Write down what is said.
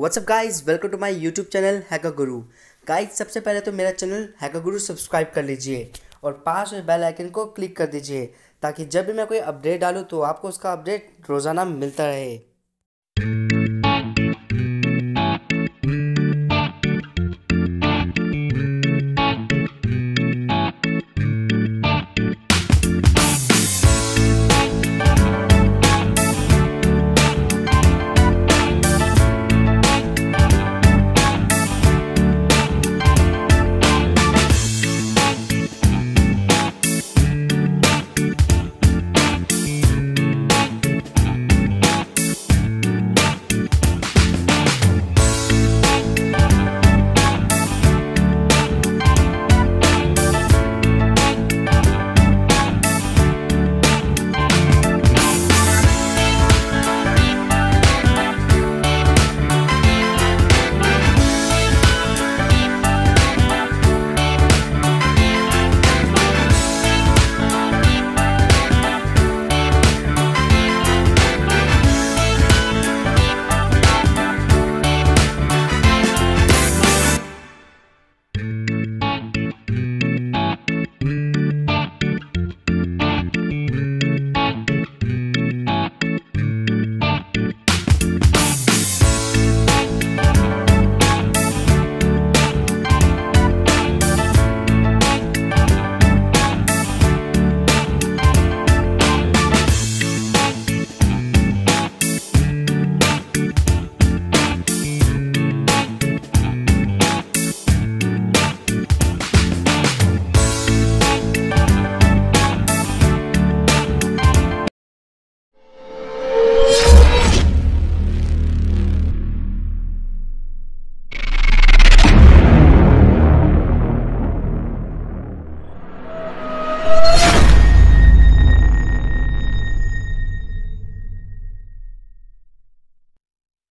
What's up guys welcome to my YouTube channel hacker Guru guys सबसे पहले तो मेरा चैनल हैकर गुरु subscribe कर लीजिए और पास में बेल आइकन को क्लिक कर दीजिए ताकि जब भी मैं कोई अपडेट डालूँ तो आपको उसका अपडेट रोज़ाना मिलता रहे।